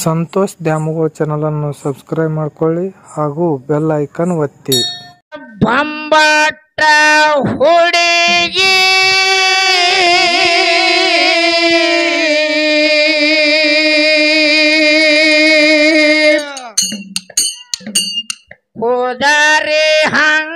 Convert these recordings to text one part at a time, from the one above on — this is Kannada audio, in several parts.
ಸಂತೋಷ್ ದ್ಯಾಮವ್ವ ಚಾನಲನ್ನು ಸಬ್ಸ್ಕ್ರೈಬ್ ಮಾಡ್ಕೊಳ್ಳಿ ಹಾಗೂ ಬೆಲ್ ಐಕನ್ ಒತ್ತಿ. ಬಂಬಟ್ಟ ಹುಡುಗಿ. ಹೋದಾರೆ ಹಂಗ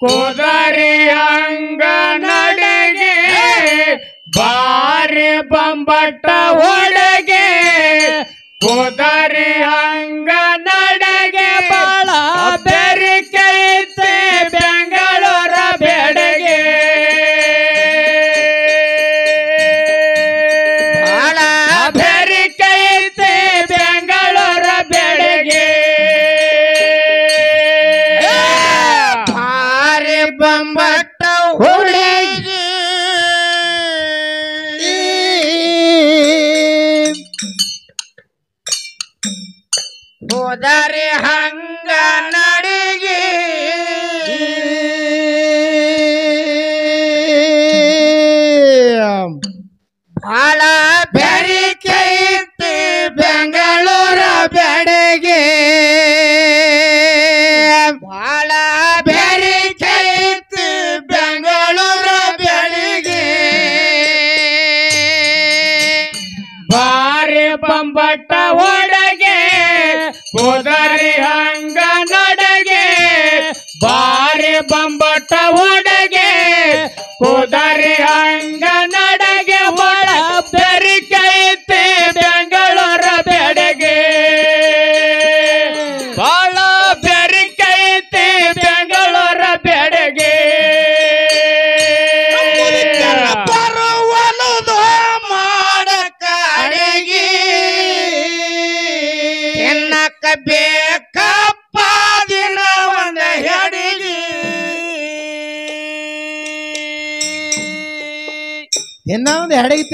ಕುದರಿ ನಡೆಗೆ ಬಾರಿ ಬಂಬಟ್ಟ ಹೋದರೆ ಹಂಗ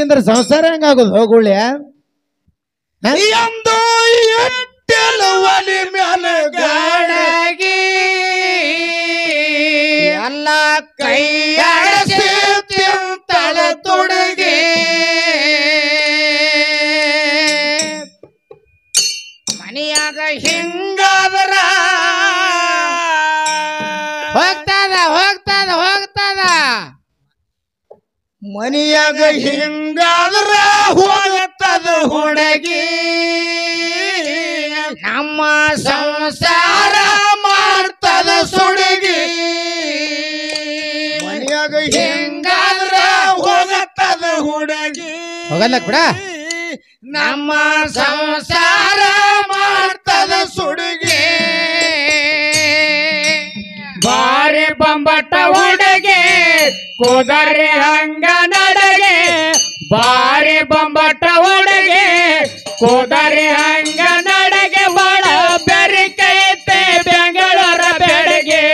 ತಿಂದ್ರೆ ಸಂಸಾರ ಹೆಂಗಾಗೋದು? ಹೋಗುಳ್ಯ ಎಂದು ಮನೆಯಾಗ ಹಿಂಗಾದ್ರ ಹೋಗತ್ತದ ಹುಡುಗಿ. ನಮ್ಮ ಸಂಸಾರ ಮಾಡ್ತದ ಸುಡುಗಿ. ಮನಿಯಾಗ ಹಿಂಗಾದ್ರ ಹೋಗತ್ತದ ಹುಡುಗಿ. ಹೋಗಲ್ಲ ಕೂಡ? ನಮ್ಮ ಸಂಸಾರ ಮಾಡ್ತದ ಸುಡುಗಿ. ಬಾರಿ ಬಂಬಟ್ಟ ಹುಡುಗಿ. ಕುದರಿ ಹಂಗ ನಡಗೆ ಬಾರಿ ಬೊಂಬಟ್ಟ ಒಡಗೆ ಕುದರಿ ಹಂಗ ನಡಗೆ ಬಾಳ ಬೆರಿಕೈತೆ ಬೆಂಗಳೂರ ಬೆಳಗ್ಗೆ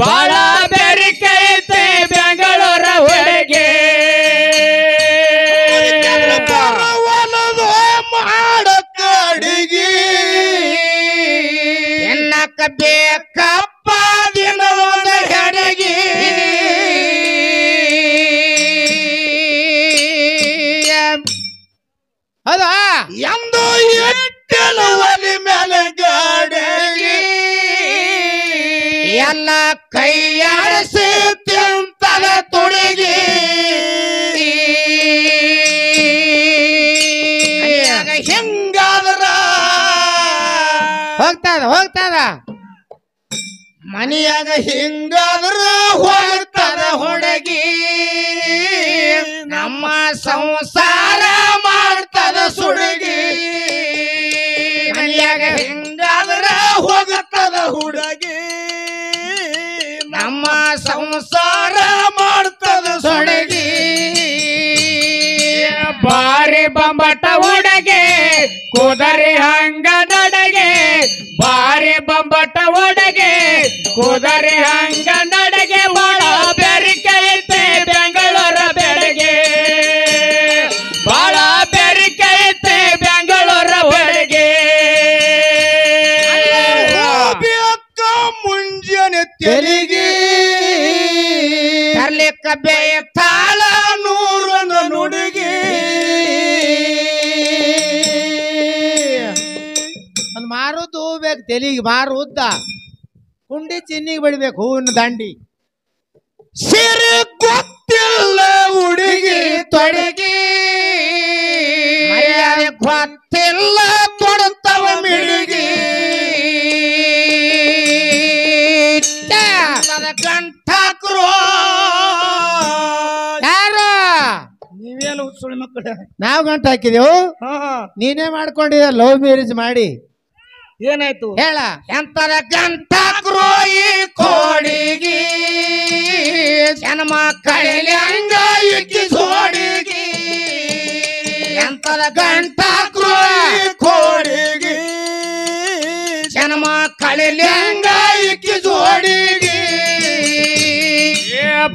ಬಾಳ ಬೆರಿಕೈತೆ ಬೆಂಗಳೂರ ಹೊರಗೆ ಮಾಡಕ ಅಡಿಗೆ ಎನ್ನಕ ಬೇಕಪ್ಪ ಸಂಸಾರ ಮಾಡ್ತದ ಸುಡುಗಿ. ಮನೆಯಾಗ ಹಿಂಗಾದ್ರ ಹೋಗುತ್ತದ ಹುಡುಗಿ. ನಮ್ಮ ಸಂಸಾರ ಮಾಡ್ತದ ಸೊಡಗಿ. ಬಾರಿ ಬಂಬಟ ಒಡಗೆ, ಕುದರಿ ಹಂಗದಡಗೆ ಬಾರಿ ಬಂಬಟ ಒಡಗೆ, ಕುದರಿ ಹಂಗ ಮಾರುದ್ ಹೂ ಬೇಕು ತೆಲಿಗೆ ಮಾರು ಉದ್ದ. ಕುಂಡಿ ಚಿನ್ನಿಗೆ ಬಿಡ್ಬೇಕು ಹೂವಿನ ದಂಡಿ. ಸಿರಿ ಗೊತ್ತಿಲ್ಲ ಹುಡುಗಿ ತೊಡಗಿ. ಗೊತ್ತಿಲ್ಲ ಕೊಡುತ್ತವ ಮಿಡುಗಿ. ಗಂಟಾಕ್ರೋ. ಯಾರು? ನೀವೇನು ಸುಳ್ಳು ಮಕ್ಕಳ. ನಾವ್ ಗಂಟ ಹಾಕಿದೆವು ನೀನೇ ಮಾಡ್ಕೊಂಡಿದ್ದ ಲವ್ ಮ್ಯಾರೇಜ್ ಮಾಡಿ. ಏನಾಯ್ತು? ಹೇಳ. ಎಂತರ ಗಂಟ ಕ್ರೋಯಿ ಕೋಡಿಗಿ, ಜನ್ಮ ಕಳಿಲಿ ಹಂಗ ಇಕ್ಕಿ ಸೋಡಿಗಿ. ಎಂತರ ಗಂಟ ಕ್ರೋಯಿ ಕೋಡಿಗಿ, ಜನ್ಮ ಕಳಿಲಿ ಹಂಗ ಇಕ್ಕಿ ಸೋಡಿಗಿ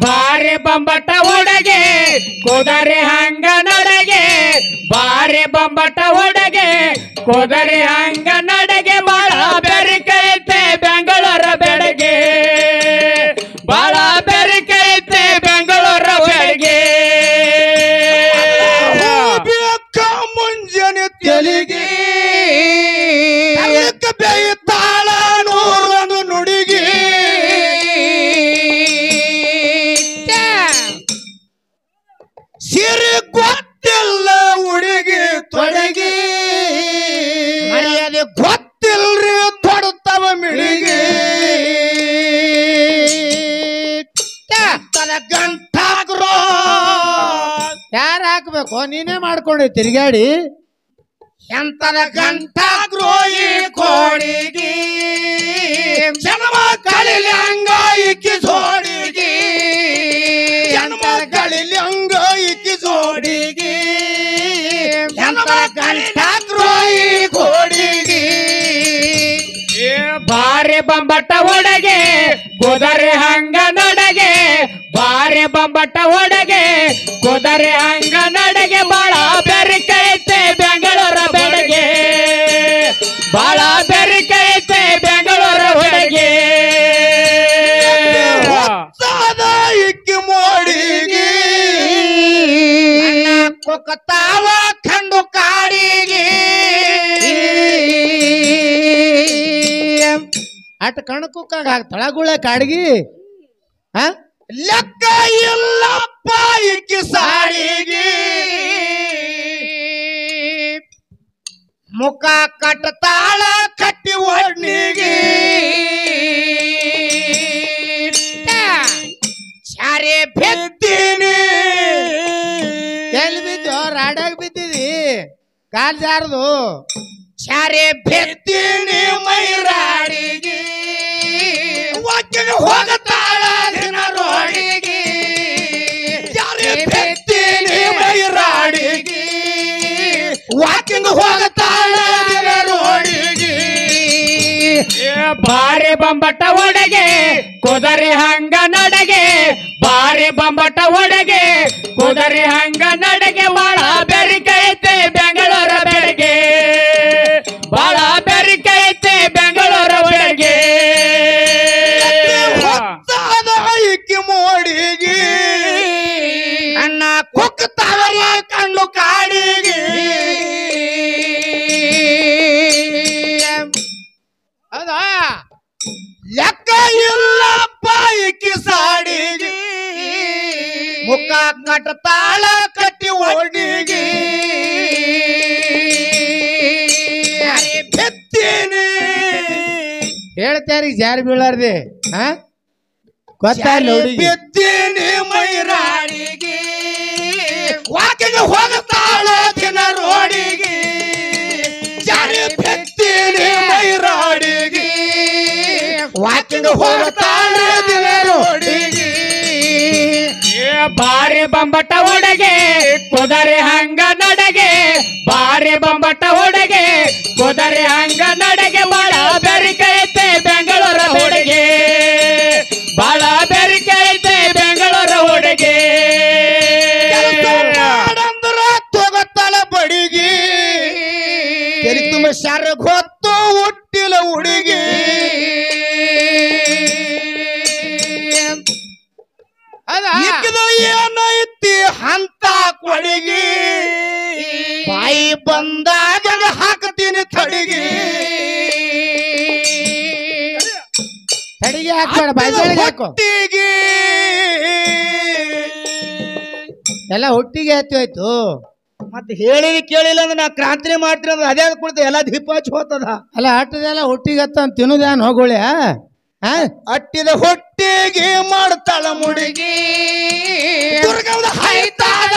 ಬಾರಿ ಬಂಬಟ ಒಡಗೆ, ಕುದರೆ ಹಂಗ ನಡಗೆ ಬಾರಿ ಬಂಬಟ ಒಡಗೆ, ಕುದರೆ ಹಂಗ ತನ ಯಾರ ಯಾರು ಹಾಕ್ಬೇಕು? ನೀನೇ ಮಾಡ್ಕೊಂಡಿ ತಿರ್ಗಾಡಿ ಎಂತದ ಗಂಟಾಗ್ರೋ ಈ ಕೋಡಿಗಿ ಜನ್ಮ ಕಳಿಲಿ ಹಂಗ ಇಕ್ಕಿ ಜೋಡಿಗಿ? ಜನ್ಮ ಕಳಿಲಿ ಹಂಗ ಇಕ್ಕಿ ಜೋಡಿಗಿ? ಜನ್ಮ ಗಂಟಾಗ್ರೋ ಈ ಕೋಡಿಗಿ ಏ ಬಂಬಟ್ಟ ಬಂಬಟ ಒಡಗೆ ಕುದರೆ ಹಂಗ ನಡಗೆ ಬಾರಿ ಬಂಬಟ ಒಡಗೆ ಕುದರೆ ಅಂಗ ನಡೆಗೆ ಬಾಳ ಬೆರಿಕೈತೆ ಬೆಂಗಳೂರ ಬೆಳಗ್ಗೆ. ಬಾಳ ಬೆರಿಕೈತೆ ಬೆಂಗಳೂರ ಒಡೆಗೆ ಇಕ್ಕಿ ಮೋಡಿಗಿ. ಕುಕ್ಕತಾವ ಕಂಡು ಕಾಡಿಗೆ. ಅಟ್ ಕಣ್ ಕುಕ್ಕಾಗ ತಳಗುಳ ಕಾಡ್ಗಿ. ಹಾ ಲೆಕ್ಕ ಇಲ್ಲಪ್ಪ ಇಕ್ಕಿ ಸಾರಿಗೆ ಮುಖ ಕಟ್ಟತಾಳ ಕಟ್ಟಿ ಒಡ್ನಿಗೆ ಶಾರೆ ಬೆತ್ತೀನಿ ಎಲ್ಲಿ ಬಿದ್ದು ರಾಡಾಗ ಬಿದ್ದಿದಿ? ಕಾಲ್ ಜಾರದು. ಸಾರೆ ಬೆತ್ತೀನಿ ಮೈರಾಡಿಗೆ. ಹೋಗ ರೋಡಿಗಿ ಬೆತ್ತೀನಿ ವಾಕಿಂಗ್ ಹೋಗತಾಳ ರೋಡಿಗೆ ಬಾರಿ ಬಂಬಟ್ಟ ಒಡಗೆ. ಕುದರಿ ಹಂಗ ಹೇಳ್ತಾರೀಗ ಜಾರಿ ಬೀಳಾರ್ದೆ ಹಾ ಗೊತ್ತಾಗ್ಲಿ ಹುಡುಗಿ ಬಿದ್ದೀನಿ ಮೈರಾಡಿಗೆ ವಾಕಿಗೆ ಹೋಗುತ್ತಾಳ ದಿನ ರೋಡಿಗೆ. ಜಾರಿ ಬಿತ್ತೀನಿ ಮೈರಾಡಿಗೆ ವಾಕಿಂಗ್ ಹೋಗುತ್ತಾಳ ದಿನ ರೋಡಿಗೆ. ಬಾರಿ ಬಂಬಟ ಒಡಗೆ ಕುದರೆ ಹಂಗ ನಡೆಗೆ. ಬಾರಿ ಬಂಬಟ ಒಡಗೆ ಕುದರೆ ಹಂಗ ತೆರಿ ತುಂಬ ಶಾರ ಗೊತ್ತು ಹುಟ್ಟಿಲ ಹುಡುಗಿ. ಏನೈತಿ ಅಂತ ಕೊಡಿಗೆ. ಬಾಯಿ ಬಂದಾಗ ಹಾಕ್ತೀನಿ ತಡಿಗಿ. ತಡಿಗೆ ಹಾಕ್ಬೇಡ ಬಾಯ್ಸೊಳಗೆ ಹಾಕು. ಹೊಟ್ಟಿಗೆ. ಎಲ್ಲ ಹುಟ್ಟಿಗೆ ಹತ್ತಿ ಹೋಯ್ತು. ಮತ್ತೆ ಹೇಳಿದ ಕೇಳಿಲ್ಲ ಅಂದ್ರೆ ನಾ ಕ್ರಾಂತಿ ಮಾಡ್ತೀನಿ ಅಂದ್ರೆ ಅದೇ ಕುಳಿತು ಎಲ್ಲ ದೀಪ ಹಚ್ಚಿ ಹೋತದ. ಅಲ್ಲ ಆಟದೆಲ್ಲ ಹೊಟ್ಟಿಗೆ ಹತ್ತ ಅಂತ ತಿನ್ನುದೇನ್ ಹೋಗೋಳಿ ಹಾ ಅಟ್ಟಿದ ಹೊಟ್ಟಿಗೆ ಮಾಡ್ತಾಳ ಮುಡಿಗಿ. ದುರ್ಗದ ಹೈತಾಳ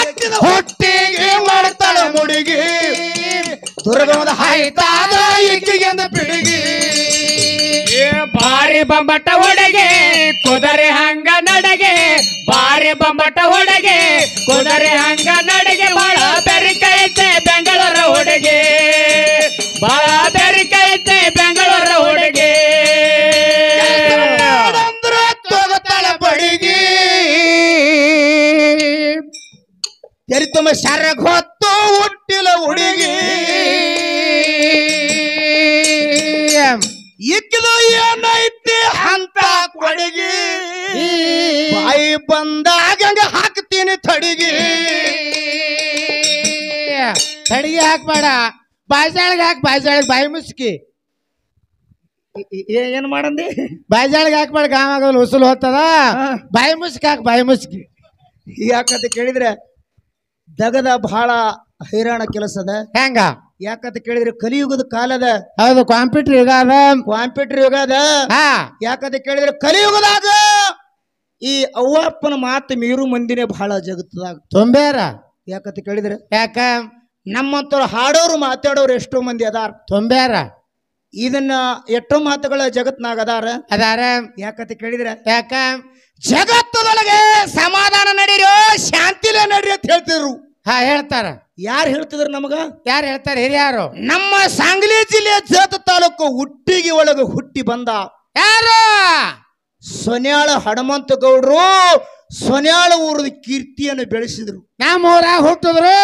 ಅಟ್ಟಿದ ಹೊಟ್ಟಿಗೆ ಮಾಡ್ತಾಳ ಮುಡಿಗಿ. ದುರ್ಗದ ಹೈತಾದ ಇಕ್ಕಿಗೆ ಅಂದ ಬೆಳಿಗಿ. ಏ ಬಾರಿ ಬಂಬಟ ಹುಡುಗಿ ಕುದರೆ ಹಂಗ ಬಾರಿ ಬಂಬಟ ಹುಡುಗಿ ಕುದರೆ ಹಂಗ ನಡೆಗೆ ಬಾಳ ಬೆರಿಕೈತೆ ಬೆಂಗಳೂರ ಹುಡುಗಿ ಬಾಳ ಬೆರಿಕೈತೆ ಬೆಂಗಳೂರ ಹುಡುಗಿ ಅಂದ್ರ ಬಡಿಗೆ. ಶರಗ್ ಹೊತ್ತು ಹುಟ್ಟಿಲ ಹುಡುಗಿ. ತಡಿಗೆ ಹಾಕ್ಬೇಡ ಬಾಯ್ಸಾಳಿಗೆ ಹಾಕ್ ಬಾಯ್ಸಾಳಿಗೆ ಬಾಯಿ ಮುಸ್ಕಿ ಏನ್ ಮಾಡಂದಿ? ಬಾಯ್ಸಾಳಿಗೆ ಹಾಕ್ಬೇಡ ಗಾಮಾಗಲ್ ಉಸುಲು ಹೋಗ್ತದ. ಬಾಯಿ ಮುಸ್ಕಿ ಹಾಕ್ ಬಾಯಿ ಮುಸ್ಕಿ ಯಾಕಂತ ಕೇಳಿದ್ರೆ ದಗದ ಬಹಳ ಹೈರಾಣ ಕೆಲಸದ ಹೆಂಗ? ಯಾಕಂತ ಕೇಳಿದ್ರೆ ಕಲಿಯುಗದ ಕಾಲದ ಹೌದು ಕಾಂಪ್ಯೂಟರ್ ಯುಗ ಅದ. ಕಾಂಪ್ಯೂಟರ್ ಯುಗ ಅದ. ಯಾಕಂತ ಕೇಳಿದ್ರೆ ಕಲಿಯುಗದಾಗ ಈ ಅವ್ವಪ್ಪನ ಮಾತು ಮೀರು ಮಂದಿನೇ ಬಹಳ ಜಗತ್ತದಾಗ ತೊಂಬೇರ. ಯಾಕಂತ ಕೇಳಿದ್ರೆ ಯಾಕ? ನಮ್ಮಂತವ್ರು ಹಾಡೋರು ಮಾತಾಡೋರು ಎಷ್ಟೋ ಮಂದಿ ಅದಾರ. ತೊಂಬ್ಯಾರ. ಇದನ್ನ ಎಷ್ಟೋ ಮಾತುಗಳ ಜಗತ್ನಾಗ ಅದಾರ. ಅದಾರ. ಯಾಕತಿ ಕೇಳಿದ್ರ? ಯಾಕ? ಜಗತ್ತದೊಳಗೆ ಸಮಾಧಾನ ನಡೀರೋ ಶಾಂತಿಲೇ ನಡೀರಿ ಅಂತ ಹೇಳ್ತಿದ್ರು. ಹಾ ಹೇಳ್ತಾರ. ಯಾರು ಹೇಳ್ತಿದ್ರು ನಮಗ? ಯಾರು ಹೇಳ್ತಾರ? ಹಿರಿಯಾರು. ನಮ್ಮ ಸಾಂಗ್ಲಿ ಜಿಲ್ಲೆ ಜತ ತಾಲೂಕು ಹುಟ್ಟಿಗೆ ಒಳಗೆ ಹುಟ್ಟಿ ಬಂದ. ಯಾರು? ಸೊನ್ಯಾಳ ಹನುಮಂತ ಗೌಡ್ರು ಸೊನ್ಯಾಳ ಊರದ ಕೀರ್ತಿಯನ್ನು ಬೆಳೆಸಿದ್ರು. ನಮ್ಮ ಊರಾಗ ಹುಟ್ಟಿದ್ರು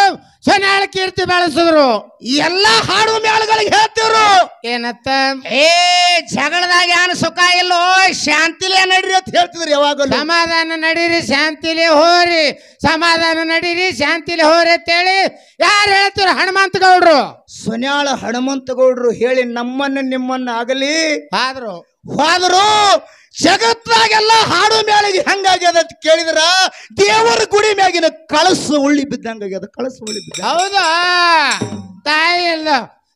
ಸೊನ್ಯಾಳ ಕೀರ್ತಿ ಬೆಳೆಸಿದ್ರು. ಎಲ್ಲಾ ಹಾಡು ಮೇಳಗಳಿಗೆ ಹೇಳ್ತಿದ್ರು. ಏನತ್ತ? ಏ ಜಗಳದಾಗ ಏನು ಸುಖ ಇಲ್ಲೋ ಶಾಂತಿಲೇ ನಡೀರಿ ಅಂತ ಹೇಳ್ತಿದ್ರು ಯಾವಾಗಲೂ. ಸಮಾಧಾನ ನಡೀರಿ ಶಾಂತಿಲಿ ಹೋರಿ. ಸಮಾಧಾನ ನಡೀರಿ ಶಾಂತಿಲಿ ಹೋರಿ ಅಂತೇಳಿ ಯಾರು ಹೇಳ್ತಿರು ಹನುಮಂತ ಗೌಡ್ರು ಸೊನ್ಯಾಳ ಹನುಮಂತ ಗೌಡ್ರು ಹೇಳಿ ನಮ್ಮನ್ನ ನಿಮ್ಮನ್ನ ಆಗಲಿ. ಆದ್ರು. ಹೋದ್ರು ಜಗತ್ತಾಗೆಲ್ಲ ಹಾಡು ಮೇಳಿಗೆ ಹೆಂಗಾಗ್ಯದ ಅಂತ ಕೇಳಿದ್ರ ದೇವರ ಗುಡಿ ಮ್ಯಾಗಿನ ಕಳಸು ಉಳ್ಳಿ ಬಿದ್ದಂಗಾಗ್ಯದ ಕಳಸು ಉಳ್ಳಿ ಬಿದ್ದ. ಹೌದಾ? ತಾಯಿ ಇಲ್ಲ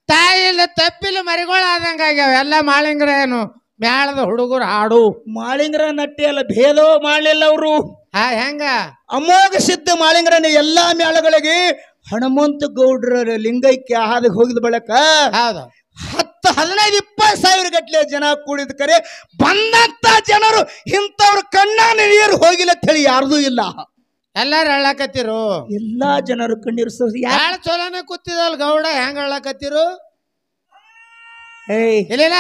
ತಾಯಿ ಇಲ್ಲ ತಪ್ಪಿಲ್ಲ ಆಗ್ಯಾವ ಎಲ್ಲ ಮಾಳಿಂಗ್ರ ಏನು ಮ್ಯಾಳದ ಹುಡುಗರು ಹಾಡು. ಮಾಳಿಂಗ್ರ ನಟ್ಟಿ ಅಲ್ಲ ಭೇದವ ಮಾಡಲಿಲ್ಲ ಅವರು. ಹಾ ಹೆಂಗ? ಅಮೋಘ ಸಿದ್ಧ ಮಾಳಿಂಗ್ರನ ಎಲ್ಲಾ ಮ್ಯಾಳಗಳಿಗೆ ಹನುಮಂತ ಗೌಡ್ರ ಲಿಂಗೈಕ್ಯ ಹಾದಿಗೆ ಹೋಗಿದ ಬಳಕ ಹೌದು. ಹದಿನೈದು ಇಪ್ಪತ್ತು ಸಾವಿರ ಗಟ್ಟಲೆ ಜನ ಕೂಡಿದ ಕರೆ ಬಂದಂತ ಜನರು ಇಂಥವ್ರ ಕಣ್ಣ ನೀರು ಹೋಗಿಲ್ಲ ಅಂತ ಹೇಳಿ ಯಾರ್ದೂ ಇಲ್ಲ. ಎಲ್ಲಾರು ಹೇಳಕತ್ತಿರು ಎಲ್ಲಾ ಜನರು ಕಣ್ಣೀರು ಸುರಿಸಿ ಯಾ- ಯಾಳ ಚೋಲನೆ ಕೂತಿದಲ್ ಗೌಡ? ಹೆಂಗ ಹೇಳಕತ್ತಿರು ಏಯ್. ಇಲ್ಲ?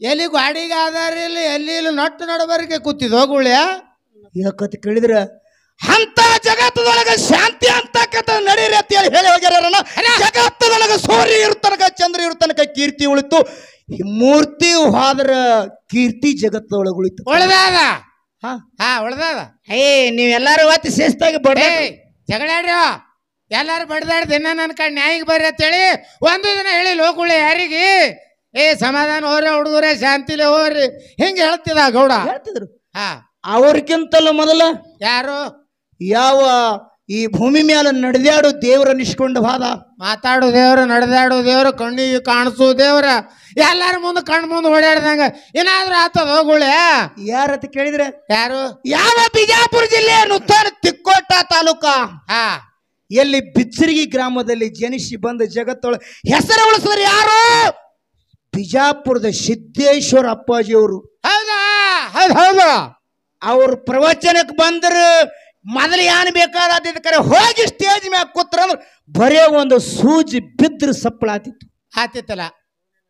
ಎಲ್ಲಿ ಗಾಡಿಗೆ ಆಧಾರ ಇಲ್ಲ ಎಲ್ಲಿ ಇಲ್ಲ ನಟ್ಟು ನಡಬರಿಕೆ ಕೂತಿದ್ ಹೋಗುಳ್ಯ ಯಾಕತ್ ಕೇಳಿದ್ರ ಅಂತ ಜಗತ್ತದೊಳಗೆ ಶಾಂತಿ ಅಂತಕ್ಕಂಥ ನಡೀರಿ ಅಂತ ಹೇಳಿ ಹೇಳಿ ಹೋಗ್ಯಾರನ ಜಗತ್ತದೊಳಗ ಸೂರ್ಯ ಇರ್ತನಕ ಚಂದ್ರ ಇರ್ತನಕ ಕೀರ್ತಿ ಉಳಿತು. ಮೂರ್ತಿ ಹೋದ್ರ ಕೀರ್ತಿ ಜಗತ್ತದೊಳಗೆ ಉಳಿತು. ಉಳ್ದಾದ? ಹಾ. ಉಳ್ದಾದ? ಏ ನೀವೆಲ್ಲರೂ ಒತ್ತಿ ಶಿಸ್ತಾಗಿ ಬಡೇ ಜಗಳಾಡ್ರಿ ಎಲ್ಲಾರು ಬಡ್ದಾಡ್ದು ದಿನ ನನ್ನ ಕಡೆ ನ್ಯಾಯಿಗೆ ಬರ್ರಿ ಅಂತೇಳಿ ಒಂದು ದಿನ ಹೇಳಿ ಲೋಕಗಳು ಯಾರಿಗೆ? ಏ ಸಮಾಧಾನ ಹೋರಿ ಹುಡುಗರೇ ಶಾಂತಿಲೆ ಹೋರಿ ಹಿಂಗೆ ಹೇಳ್ತಿದ ಗೌಡ. ಹೇಳ್ತಿದ್ರು. ಹಾ. ಅವ್ರಿಗಿಂತಲೂ ಮೊದಲ? ಯಾರು? ಯಾವ ಈ ಭೂಮಿ ಮೇಲೆ ನಡೆದಾಡು ದೇವರ ನಿಷ್ಕೊಂಡು ಬಾದ ಮಾತಾಡು ದೇವ್ರು ನಡೆದಾಡು ದೇವ್ರು ಕಣ್ಣಿಗೆ ಕಾಣಿಸು ದೇವರ. ಎಲ್ಲಾರ ಮುಂದೆ ಕಣ್ಣು ಮುಂದೆ ಓಡಾಡ್ದಂಗ ಏನಾದ್ರೂ ಆತದ ಹೋಗುಳೆ ಯಾರತ್ತ ಕೇಳಿದ್ರೆ? ಯಾರು? ಯಾವ ಬಿಜಾಪುರ ಜಿಲ್ಲೆ ನುತ್ತಾನ ತಿಕ್ಕೋಟ ತಾಲೂಕ? ಹಾ. ಎಲ್ಲಿ ಬಿಚ್ಚರಿಗಿ ಗ್ರಾಮದಲ್ಲಿ ಜನಿಸಿ ಬಂದ ಜಗತ್ತೊಳ ಹೆಸರು ಉಳಿಸಿದ್ರೆ ಯಾರು? ಬಿಜಾಪುರದ ಸಿದ್ದೇಶ್ವರ ಅಪ್ಪಾಜಿ ಅವರು ಹೌದಾ? ಹೌದು ಹೌದು. ಅವ್ರ ಪ್ರವಚನಕ್ಕೆ ಬಂದ್ರ ಮೊದಲು ಏನು ಬೇಕಾದ ಕರೆ ಹೋಗಿ ಸ್ಟೇಜ್ ಮ್ಯಾಗ ಕೂತ್ರ ಅಂದ್ರೆ ಬರೇ ಒಂದು ಸೂಜಿ ಬಿದ್ರ ಸಪ್ಪಳ ಆತಿತ್ತು. ಆತಿತ್ತಲ್ಲ?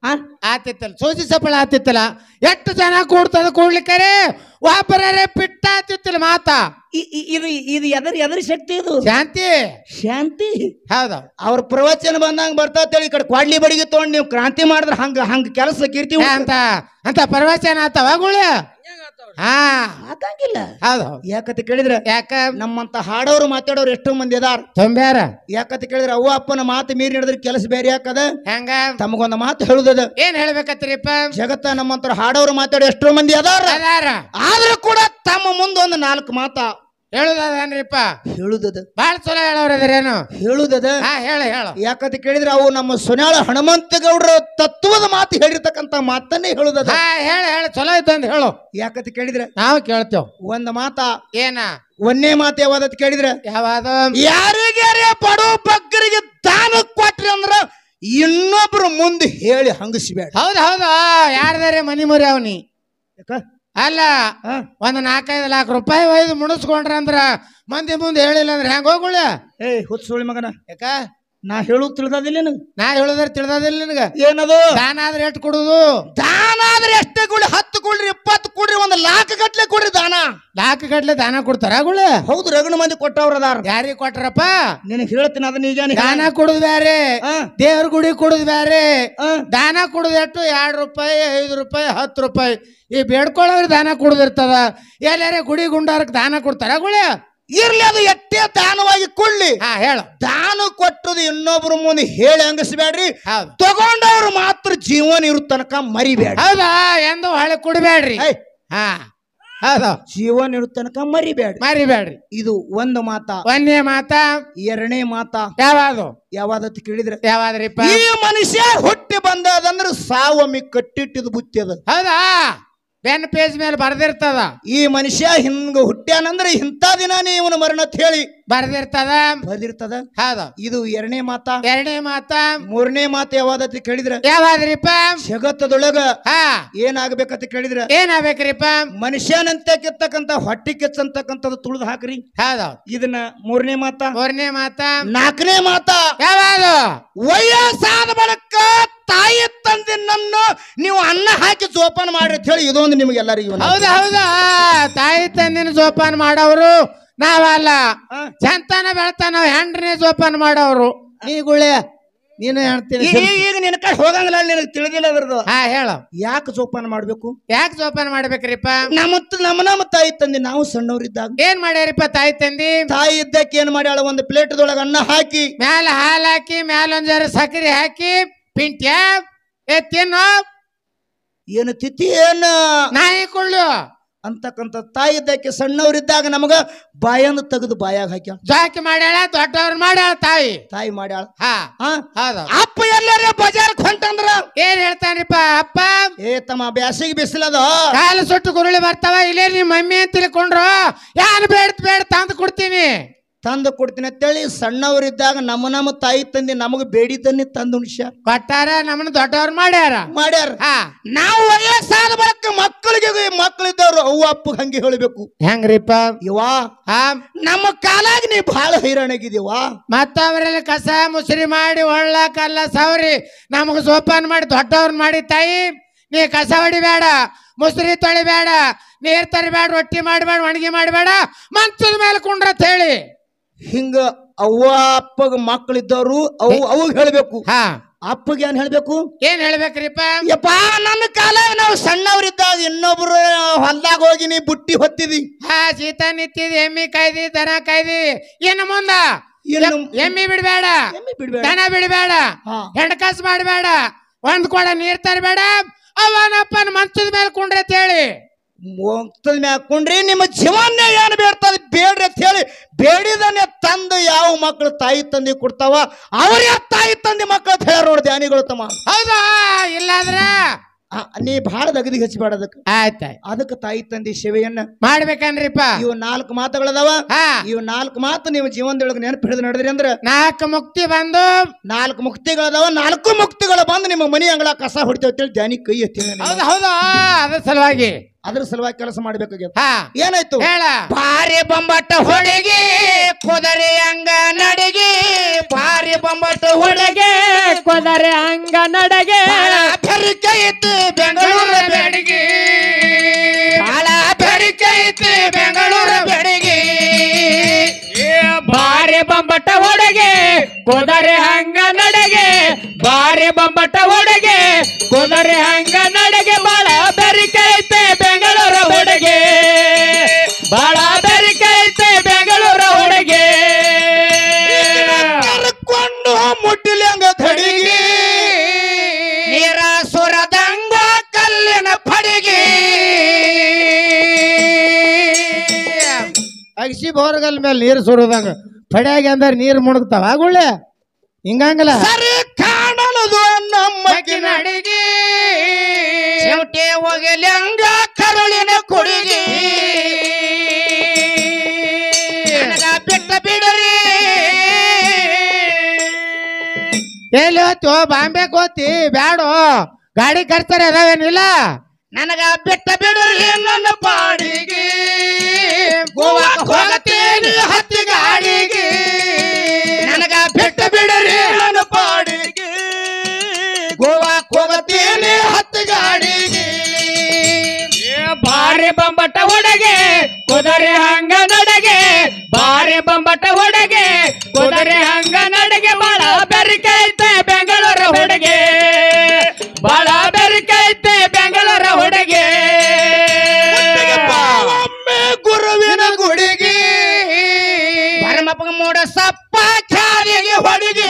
ಆ? ಆತಿತ್ತಲ್ಲ. ಸೂಜಿ ಸಪ್ಪಳ ಆತಿತ್ತಲ್ಲ? ಎಷ್ಟು ಜನ ಕೂಡ್ತದ ಕೂಡ್ಲಿಕ್ಕರೆ ವಾಪರೇ ಪಿಟ್ಟ ಆತಿತ್ತಲ್ಲ ಮಾತಾ? ಇದು ಇದು ಎದರ್ ಎದರ್ ಶಕ್ತಿ ಇದು? ಶಾಂತಿ? ಶಾಂತಿ? ಹೌದ. ಅವ್ರ ಪ್ರವಚನ ಬಂದಂಗ ಬರ್ತಾತೇಳಿ ಈ ಕಡೆ ಕ್ವಾಡ್ಲಿ ಬಡಿಗೆ ತಗೊಂಡ್ ನೀವು ಕ್ರಾಂತಿ ಮಾಡಿದ್ರೆ ಹಂಗ ಹಂಗ ಕೆಲಸ ಕೀರ್ತಿ ಅಂತ ಅಂತ ಪ್ರವಚನ ಆತವ ಗುಳಿ ಹಾ. ಆಗಂಗಿಲ್ಲ ಹೌದು. ಹೌದು ಯಾಕಂತ ಕೇಳಿದ್ರ ಯಾಕ? ನಮ್ಮಂತ ಹಾಡೋರು ಮಾತಾಡೋರು ಎಷ್ಟೋ ಮಂದಿ ಅದಾರ. ತೊಂಬ್ಯಾರ? ಯಾಕಂತ ಕೇಳಿದ್ರೆ ಅವ್ವ ಅಪ್ಪನ ಮಾತು ಮೀರಿ ನಡೆದ್ರೆ ಕೆಲಸ ಬೇರೆ ಯಾಕದ? ಹೆಂಗ? ತಮಗೊಂದು ಮಾತು ಹೇಳುದದ. ಏನ್ ಹೇಳ್ಬೇಕತ್ರಿಪ್ಪ? ಜಗತ್ತ ನಮ್ಮಂತ ಹಾಡೋರು ಮಾತಾಡೋ ಎಷ್ಟೋ ಮಂದಿ ಅದಾರ. ಅದಾರ. ಆದ್ರೂ ಕೂಡ ತಮ್ಮ ಮುಂದೆ ಒಂದು ನಾಲ್ಕು ಮಾತ ಹೇಳುದನ್ರಿಪ್ಪ ಹೇಳುದದ. ಬಾಳ ಚಲೋ ಹೇಳೋರದ್ರೇನು ಹೇಳುದದ. ಹಾ ಹೇಳು ಹೇಳು. ಯಾಕಂತ ಕೇಳಿದ್ರೆ ಅವು ನಮ್ಮ ಸೊನ್ಯಾಳ ಹನುಮಂತ ಗೌಡ್ರ ತತ್ವದ ಮಾತು ಹೇಳಿರ್ತಕ್ಕಂತ ಮಾತನ್ನೇ ಹೇಳುದದ. ಹಾ ಹೇಳ ಹೇಳು ಚಲೋ ಅಂತ ಹೇಳು. ಯಾಕಂತ ಕೇಳಿದ್ರೆ ನಾವು ಕೇಳ್ತೇವ್. ಒಂದ್ ಮಾತ. ಏನ? ಒಂದೇ ಮಾತು ಯಾವ್ದ ಕೇಳಿದ್ರೆ? ಯಾವಾದ? ಯಾರಿಗ್ಯಾರೇ ಬಡವ ಬಗ್ಗರಿಗೆ ದಾನ ಕೊಟ್ರಿ ಅಂದ್ರ ಇನ್ನೊಬ್ರು ಮುಂದೆ ಹೇಳಿ ಹಂಗಿಸ್ಬೇಡ. ಹೌದು ಹೌದಾ ಯಾರ್ದಾರೆ ಮನಿ ಮರಿ ಅವನಿ? ಯಾಕ? ಅಲ್ಲ? ಒಂದ್ ನಾಲ್ಕೈದು ಲಾಖ ರೂಪಾಯಿ ಒಯ್ದು ಮುಣಿಸ್ಕೊಂಡ್ರ ಅಂದ್ರ ಮಂದಿ ಮುಂದೆ ಹೇಳಿಲ್ಲ ಅಂದ್ರೆ ಹೆಂಗ ಹೋಗುಳ ಏಯ್ ಹುತ್ ಸುಳಿ ಮಗನ. ಯಾಕ? ನಾ ಹೇಳು ತಿಳಿದಿಲ್ಲ ನಿನಗ? ನಾ ಹೇಳುದ್ರ ತಿಳಿದಿಲ್ಲ ನಿನಗ? ಏನದು? ದಾನ ಆದ್ರೆ ಎಷ್ಟು ಕೊಡುದು? ದಾನ ಆದ್ರೆ ಎಷ್ಟೇ ಕೊಡ್ರಿ ಹತ್ತು ಕೊಡ್ರಿ ಇಪ್ಪತ್ತು ಕೊಡ್ರಿ ಒಂದು ಲಾಕ್ ಗಟ್ಲೆ ಕೊಡ್ರಿ ದಾನ. ಲಾಕ್ ಗಟ್ಲೆ ದಾನ ಕೊಡ್ತಾರ ಗುಳೆ ಹೌದು ರಗಣ ಮಂದಿ ಕೊಟ್ಟವ್ರ ಅದಾರ. ಯಾರಿ ಕೊಟ್ರಪ್ಪ? ನಿನಗೆ ಹೇಳ್ತೀನಿ ಅದನ್ನ ನಿಜ ದಾನ ಕೊಡುದು ಬ್ಯಾರೆ. ದೇವ್ರ ಗುಡಿ ಕೊಡುದು ಬ್ಯಾರೆ. ದಾನ ಕೊಡುದು ಎಷ್ಟು ಎರಡು ರೂಪಾಯಿ ಐದು ರೂಪಾಯಿ ಹತ್ತು ರೂಪಾಯಿ. ಈ ಬೇಡ್ಕೊಳ್ಳೋರು ದಾನ ಕೊಡುದಿರ್ತದ. ಎಲ್ಲಾರೇ ಗುಡಿ ಗುಂಡಾರಕ್ಕೆ ದಾನ ಕೊಡ್ತಾರ ಗುಳಿ ಇರ್ಲಿ ಅದು ಎಟ್ಟೇ ದಾನವಾಗಿ ಕೊಳ್ಳಿ ಹಾ ಹೇಳು. ದಾನ ಕೊಟ್ಟದು ಇನ್ನೊಬ್ರ ಮುಂದೆ ಹೇಳಿ ಹಂಗಸ್ಬೇಡ್ರಿ ಹೌದು. ತಗೊಂಡವ್ರು ಮಾತ್ರ ಜೀವನ ಇರೋ ತನಕ ಮರಿಬೇಡ ಹೌದಾ ಎಂದು ಹೊಳೆ ಕುಡಬೇಡ್ರಿ. ಹಾ. ಹೌದು. ಜೀವನ ಇರು ತನಕ ಮರಿಬೇಡ ಮರಿಬೇಡ್ರಿ. ಇದು ಒಂದು ಮಾತ. ಒಂದೇ ಮಾತ. ಎರಡನೇ ಮಾತ. ಯಾವಾಗ ಯಾವ್ದತ್ ಕೇಳಿದ್ರೆ? ಯಾವಾದ್ರಿಪ್ಪ? ಈ ಮನುಷ್ಯ ಹುಟ್ಟಿ ಬಂದದಂದ್ರ ಸಾವಮಿ ಕಟ್ಟಿಟ್ಟಿದ್ ಬುತ್ತಿ ಅದ. ಹೌದಾ? ಪೆನ್ ಪೇಜ್ ಮೇಲೆ ಬರ್ದಿರ್ತದ. ಈ ಮನುಷ್ಯ ಹಿಂಗ ಹುಟ್ಟ್ಯಾನಂದ್ರೆ ಇಂಥ ದಿನ ಇವನು ಮರಣ ಹೇಳಿ. ಬರ್ದಿರ್ತದ? ಬರ್ದಿರ್ತದ? ಹೌದ. ಇದು ಎರಡನೇ ಮಾತ? ಎರಡನೇ ಮಾತ? ಮೂರನೇ ಮಾತು ಯಾವ್ದತಿ ಕೇಳಿದ್ರ? ಯಾವಾದ್ರಿಪ್ಪ? ಜಗತ್ತದೊಳಗ ಹಾ. ಏನಾಗ್ಬೇಕಂತ ಕೇಳಿದ್ರ? ಏನಾಗ್ಬೇಕ್ರಿಪ್ಪ? ಮನುಷ್ಯನಂತೆ ಕಿತ್ತಕ್ಕಂತ ಹೊಟ್ಟಿ ಕಿಚ್ಚಂತಕ್ಕಂಥದ್ದು ತುಳಿದು ಹಾಕ್ರಿ. ಹೌದ. ಇದನ್ನ ಮೂರನೇ ಮಾತ? ಮೂರನೇ ಮಾತ? ನಾಲ್ಕನೇ ಮಾತ? ಯಾವಾಗ ವಯಸ್ಸಾದ ಬಳಿಕ ತಾಯಿ ತಂದೆ ನನ್ನ ನೀವು ಅನ್ನ ಹಾಕಿ ಜೋಪಾನ ಮಾಡಿ ಅಂತ ಹೇಳಿ ಇದೊಂದು ನಿಮ್ಗೆಲ್ಲರಿಗೂ ಹೌದಾ ಹೌದಾ. ತಾಯಿ ತಂದಿನ ಜೋಪಾನ ಮಾಡವರು. ನಾವಲ್ಲ. ಚಂತಾನ ಬೆಳ್ತಾನ ಹೆಂಡ್ರನೇ ಜೋಪಾನ ಮಾಡೋರು ನೀ ಗುಳೆ ನೀನು ಹೇಳ್ತೀನಿ ಈ- ಈ- ಈಗ ನಿನ್ನ ಕಡೆ ಹೋಗಂಗಿಲ್ಲ ನಿನಗೆ ತಿಳಿದಿಲ್ಲ ಅದ್ರದ್ದು ಹಾ ಹೇಳ. ಯಾಕೆ ಜೋಪಾನ ಮಾಡ್ಬೇಕು? ಯಾಕೆ ಜೋಪಾನ ಮಾಡ್ಬೇಕ್ರಿಪ್ಪ? ನಮ್ಮ ನಮ್ಮ ನಮ್ಮ ತಾಯಿ ತಂದೆ ನಾವು ಸಣ್ಣವರಿದ್ದಾಗ. ಏನ್ ಮಾಡ್ಯಾರಿಪ್ಪ ತಾಯಿ ತಂದಿ? ತಾಯಿ ಇದ್ದಕ್ಕೆ ಏನ್ ಮಾಡ್ಯಾಳ? ಒಂದು ಪ್ಲೇಟ್ದೊಳಗೆ ಅನ್ನ ಹಾಕಿ. ಮ್ಯಾಲ ಹಾಲು ಹಾಕಿ ಮ್ಯಾಲ ಒಂದ್ ಜರ ಸಕ್ಕರೆ ಹಾಕಿ ಪಿಂಟ್ಯ ಏ ತಿನ್ನೋ. ಏನು ತಿಥಿ ಏನು? ನಾಯಿ ಕೊಳ್ಳು. ಅಂತಕ್ಕಂಥ ತಾಯಿ ಇದ್ದಕ್ಕೆ ಸಣ್ಣವರಿದ್ದಾಗ ನಮಗ ಬಾಯನ್ನು ತೆಗೆದು ಬಾಯಾಗ ಹಾಕ್ಯಾಳ. ಜಾಕಿ ಮಾಡ್ಯಾಳ ದೊಡ್ಡವ್ರು ಮಾಡ್ಯಾಳ ತಾಯಿ. ತಾಯಿ ಮಾಡ್ಯಾಳ. ಅಪ್ಪ ಎಲ್ಲಾರ ಬಜಾರ್ಕ್ ಹೊಂಟಂದ್ರ? ಏನ್ ಹೇಳ್ತಾನ್ರಿಪ್ಪ ಅಪ್ಪ? ಏ ತಮ್ಮ ಬ್ಯಾಸಿಗೆ ಬಿಸಿಲದ? ಕಾಲು ಸುಟ್ಟು ಗುರುಳಿ ಬರ್ತಾವ ಇಲ್ಲೇ ನಿಮ್ಮ ಮಮ್ಮಿ ಅಂತ ತಿಳ್ಕೊಂಡ್ರು. ಯಾನ್ ಬೇಡ ಬೇಡ ತಂದು ಕೊಡ್ತೀನಿ. ತಂದು ಕೊಡ್ತೀನಿ ಅಂತೇಳಿ ಸಣ್ಣವರಿದ್ದಾಗ ನಮ್ಮ ನಮ್ಮ ತಾಯಿ ತಂದೆ ನಮಗ ಬೇಡಿದ್ದನ್ನೇ ತಂದು ಉಣಿಸ್ಯಾರ ಕೊಟ್ಟಾರ ನಮ್ಮನ್ನ ದೊಡ್ಡವ್ರು ಮಾಡ್ಯಾರ. ಮಾಡ್ಯಾರ. ನಾವು ವಯಸ್ಸಾದ ಬಳಿಕ ಮಕ್ಕಳಿಗೆ ಮಕ್ಕಳಿದ್ದವ್ರು ಅವ್ವ ಅಪ್ಪ ಹಂಗೆ ಹೇಳಬೇಕು. ಹೆಂಗ್ರಿಪ್ಪ? ಇವಾ ನಮ್ಮ ಕಾಲಾಗ ನೀ ಬಹಳ ಹೈರಾಣಾಗಿದ್ದೀವಾ ಮತ್ತವರಲ್ಲಿ ಕಸ ಮುಸರಿ ಮಾಡಿ ಒಳ್ಳ ಕಲ್ಲ ಸವರಿ ನಮಗ ಸೋಪಾನ್ ಮಾಡಿ ದೊಡ್ಡವ್ರನ್ನ ಮಾಡಿ ತಾಯಿ ನೀ ಕಸ ಹೊಡಿಬೇಡ ಮುಸ್ರಿ ತೊಳಿಬೇಡ ನೀರ್ ತರಬೇಡ ರೊಟ್ಟಿ ಮಾಡಬೇಡ ಒಣಗಿ ಮಾಡಬೇಡ ಮಂಚದ ಮೇಲೆ ಕುಂಡ್ರತ್ ಹೇಳಿ. ಹಿಂಗ ಅವ್ವ ಅಪ್ಪಗ ಮಕ್ಕಳಿದ್ದವರು ಅವು ಅವಾಗ ಹೇಳ್ಬೇಕು. ಹಾ. ಅಪ್ಪಗೆ ಏನ್ ಹೇಳ್ಬೇಕು? ಏನ್ ಹೇಳ್ಬೇಕ್ರಿಪ್ಪ? ಯಪ್ಪ ನನ್ನ ಕಾಲ ನಾವು ಸಣ್ಣವರಿದ್ದಾಗ ಇನ್ನೊಬ್ರು ಹೊಲ್ದಾಗ ಹೋಗಿ ನೀ ಬುಟ್ಟಿ ಹೊತ್ತಿದಿ. ಹಾ ಶೀತ ನಿತ್ತಿದಿ ಎಮ್ಮಿ ಕಾಯ್ದಿ ದನ ಕಾಯ್ದಿ. ಇನ್ನು ಮುಂದ? ಎಮ್- ಎಮ್ಮಿ ಬಿಡ್ಬೇಡ. ಎಮ್ಮೆ ಬಿಡ್ಬೇಡ. ದನ ಬಿಡ್ಬೇಡ. ಹಾ. ಹೆಣ್ಕಾಸ್ ಮಾಡಬೇಡ. ಒಂದ್ ಕೊಡ ನೀರ್ ತರಬೇಡ. ಅವನಪ್ಪನ ಮಂಚದ ಮೇಲೆ ಕುಂಡ್ರತ್ ಹೇಳಿ ಮುಕ್ತದ ಮ್ಯಾಗ ಕುಂಡ್ರಿ ನಿಮ್ಮ ಜೀವನ ಏನು ಬೇಡ್ತದೆ? ಬೇಡ್ರಿ ಅಂತ ಹೇಳಿ ಬೇಡಿದನೆ ತಂದು ಯಾವ ಮಕ್ಕಳು ತಾಯಿ ತಂದೆ ಕೊಡ್ತಾವ? ಅವ್ರ ತಾಯಿ ತಂದೆ ಮಕ್ಕಳು ಅಂತ ಹೇಳಿ ನೋಡಿ ಧ್ಯಾನಿಗಳು ತಮ್ಮ. ಹೌದಾ? ಇಲ್ಲಾದ್ರ? ನೀ ಬಹಳ ಅಗದಿ ಹಚ್ಚಬೇಡ ಅದಕ್ಕೆ. ಆಯ್ತಾಯ್ತು. ಅದಕ್ಕೆ ತಾಯಿ ತಂದೆ ಸೇವೆಯನ್ನ ಮಾಡ್ಬೇಕನ್ರಿಪ್ಪ. ಇವು ನಾಲ್ಕು ಮಾತುಗಳದಾವ. ಇವ್ ನಾಲ್ಕು ಮಾತು ನೀವು ಜೀವನದೊಳಗೆ ನೆನಪು ಹಿಡಿದು ನಡೆದ್ರಿ ಅಂದ್ರೆ ನಾಲ್ಕು ಮುಕ್ತಿ ಬಂದು ನಾಲ್ಕು ಮುಕ್ತಿಗಳದಾವ ನಾಲ್ಕು ಮುಕ್ತಿಗಳು ಬಂದು ನಿಮ್ಮ ಮನಿ ಅಂಗಳ ಕಸ ಹೊಡಿತೇವೆ ಧ್ಯಾನಿ ಕೈ ಎತ್ತಿ ಹೌದಾ ಅದ ಅದ್ರ ಸಲುವಾಗಿ. ಅದ್ರ ಸಲುವಾಗಿ ಕೆಲಸ ಮಾಡ್ಬೇಕಾಗ್ಯದ. ಹಾ. ಏನಾಯ್ತು? ಹೇಳ. ಭಾರಿ ಬೊಂಬಟ್ಟ ಹೊಡಗಿ ಕುದರೆ ಅಂಗ ನಡಗಿ ಭಾರಿ ಬೊಂಬಟ್ಟ ಹೊಡಗೆ ಕುದರೆ ಹಂಗ ನಡಗೆ. ಬೆರಿಕೆ ಇತ್ತು ಬೆಂಗಳೂರು ಬೆಡಗಿ. ಬಹಳ ಬೆರಿಕೆ ಇತ್ತು ಬೆಂಗಳೂರು ಬೆಡಗಿ. ಬಾರಿ ಬಂಬಟ ಹೊಡಗೆ ಕುದರೆ ಹಂಗ ನಡಗೆ ಬಾರಿ ಬಂಬಟ ಹೊಡಗೆ ಕುದರೆ ಹಂಗ ಬೋರ್ಗಲ್ ಮೇಲೆ ನೀರು ಸುರಿದಂಗ. ಪಡ್ಯಾಗ ಅಂದ್ರೆ ನೀರು ಮುಣಗ್ತಾವ. ಆಗುಳ್ಳೆ ಹಿಂಗಂಗಲ್ಲ? ಸರಿ ಕಾಣಲದು ನಮ್ಮ ನಡಿಗೆ ಚೆವಟೆ ಹೋಗಲಿ ಹಂಗ ಕರುಳಿನ ಕುಡಿಗಿ. ಬಿಟ್ಟ ಬಿಡರಿ. ಎಲ್ಲಿ ಹೋತು ಬಾಂಬೆ ಹೋತಿ ಬ್ಯಾಡೋ? ಗಾಡಿ ಕರ್ತಾರೆ ಅದಾವೇನಿಲ್ಲ? ನನಗ ಬಿಟ್ಟ ಬಿಡರಿ ನನ್ನ ಪಾಡಿಗೆ. ಗೋವಾ ಹೋಗತೀನಿ ಹತ್ತಿ ಗಾಡಿಗೆ ನನಗ ಬಿಟ್ಟ ಬಿಡರಿ ನನ್ನ ಪಾಡಿಗೆ. ಗೋವಾ ಹೋಗತೀನಿ ಹತ್ತಿ ಗಾಡಿಗೆ ಬಾರಿ ಬಂಬಟ ಹೊಡೆಗೆ ಕುದರೆ ಹಂಗ ನಡೆಗೆ. ಬಾರಿ ಬಂಬಟ ಹೊಡೆಗೆ ಕುದರೆ ಹಂಗ ನಡೆಗೆ. ಬಾಳ ಬೆರಿಕೆ ಐತೆ ಬೆಂಗಳೂರು ಹುಡುಗೆ. ಬಾಳ ಬೆರಿಕೆ ಐತೆ ಮೂಡ ಸಪ್ಪ ಚಾರಿಗೆ ಹೊಡಿಗೆ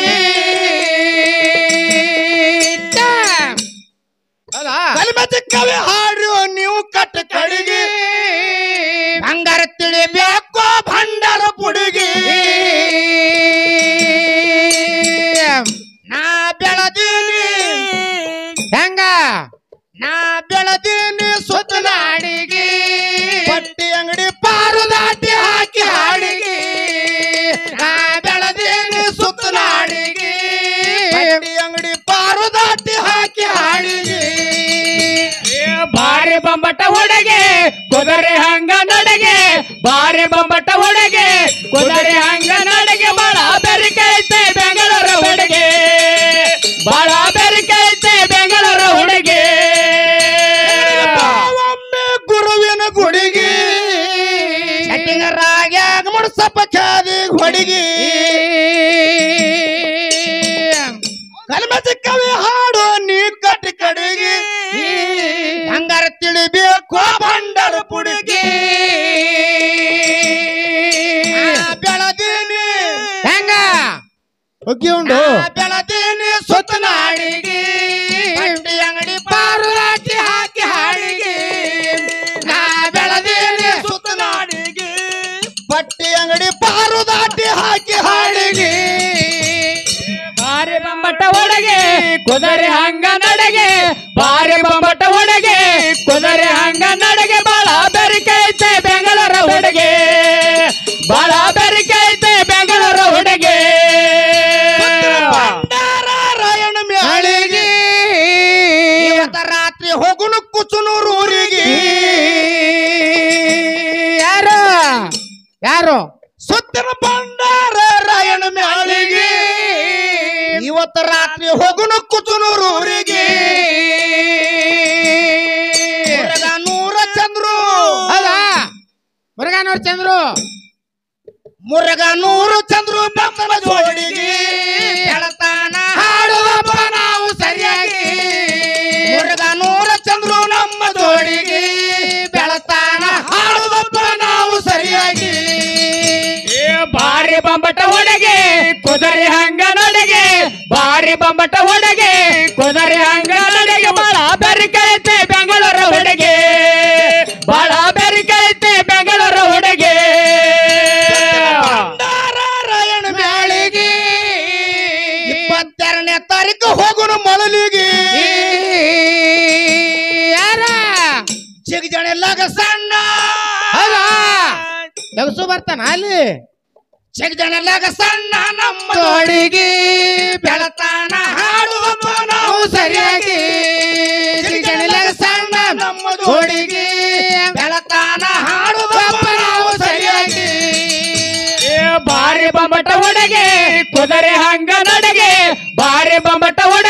ಚಾದಿ ಹೊಡಿಗೆ ಕಲ್ಮತಿ ಕವಿ ಹಾಡು ನೀ ಕಟ್ಟಿ ಕಡಿಗೆ ಬಂಗಾರ ತಿಳಿಬೇಕು ಭಂಡಾರ ಪುಡಿಗೆ ಬೆಳದೀನಿ ಹೆಂಗ ಹುಗ್ಗಿ ಉಂಡು ಹುಡುಗೆ ಬಾಳ ಬೆರಿಕೆ ಐತೆ ಬೆಂಗಳೂರ ಹುಡುಗೆ. ರಾಯಣ ಮ್ಯಾಳಿಗೆ ಇವತ್ತ ರಾತ್ರಿ ಹೋಗುನು ಕುಚುನೂರು ಊರಿಗೆ. ಯಾರು? ಯಾರು? ಸುತ್ತಿನ ಬಂಡಾರ ರಾಯಣ ಮ್ಯಾಳಿಗೆ ಇವತ್ತು ರಾತ್ರಿ ಹೋಗುನು ಕುಚುನೂರು ಊರಿಗೆ. ಮುರುಘಾನವ್ರ ಚಂದ್ರು. ಮುರುಘ ನೂರು ಚಂದ್ರು ನಮ್ಮ ಜೋಡಿಗೆ ಎಳತಾನ ಹಾಡುವಪ್ಪ ನಾವು ಸರಿಯಾಗಿ. ಮುರುಘ ನೂರ ಚಂದ್ರು ನಮ್ಮ ಜೋಡಿಗೆ ಬೆಳತಾನ. ಹಾಡುವಪ್ಪ ನಾವು ಸರಿಯಾಗಿ. ಏ ಬಾರಿ ಬಂಬಟ ಹೊಡೆಗೆ ಕುದರಿ ಹಂಗ ನಡೆಗೆ ಬಾರಿ ಬಂಬಟ ಹೊಡೆಗೆ ಕುದರೆ ಹಂಗ ಲಗಸು ಬರ್ತಾನ ಅಲ್ಲಿ. ಜಗಜನಲಾಗ ಸಣ್ಣ ನಮ್ಮ ತೋಡಿಗಿ ಬೆಳತಾನ ಹಾಡುವ ನಾವು ಸರಿಯಾಗಿ. ಜಿಗಣಿಲಾಗ ಸಣ್ಣ ನಮ್ಮ ತೋಡಿಗಿ ಬೆಳತಾನ ಹಾಡುವ ನಾವು ಸರಿಯಾಗಿ. ಏ ಬಾರಿ ಬಂಬಟ ಒಡಗೆ ಕುದುರೆ ಹಂಗ ನಡಗೆ ಬಾರಿ ಬಂಬಟ ಒಡಗೆ.